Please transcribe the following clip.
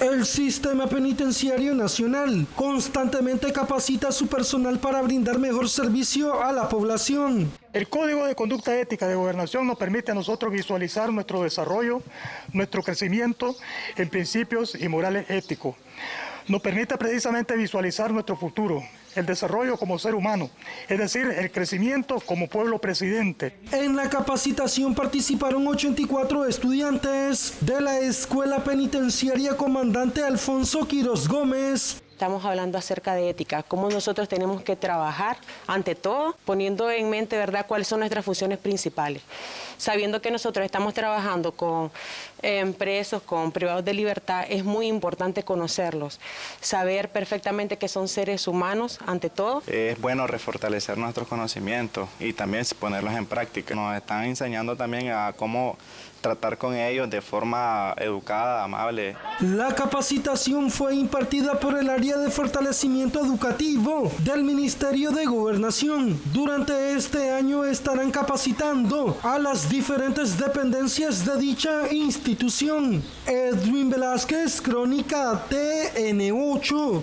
El Sistema Penitenciario Nacional constantemente capacita a su personal para brindar mejor servicio a la población. El Código de Conducta Ética de Gobernación nos permite a nosotros visualizar nuestro desarrollo, nuestro crecimiento en principios y morales éticos. Nos permite precisamente visualizar nuestro futuro, el desarrollo como ser humano, es decir, el crecimiento como pueblo presidente. En la capacitación participaron 84 estudiantes de la Escuela Penitenciaria Comandante Alfonso Quiros Gómez, Estamos hablando acerca de ética, cómo nosotros tenemos que trabajar ante todo, poniendo en mente, ¿verdad?, cuáles son nuestras funciones principales. Sabiendo que nosotros estamos trabajando con eh, presos, con privados de libertad, es muy importante conocerlos, saber perfectamente que son seres humanos ante todo. Es bueno refortalecer nuestros conocimientos y también ponerlos en práctica. Nos están enseñando también a cómo tratar con ellos de forma educada, amable. La capacitación fue impartida por el de fortalecimiento educativo del Ministerio de Gobernación. Durante este año estarán capacitando a las diferentes dependencias de dicha institución. Edwin Velázquez, Crónica TN8.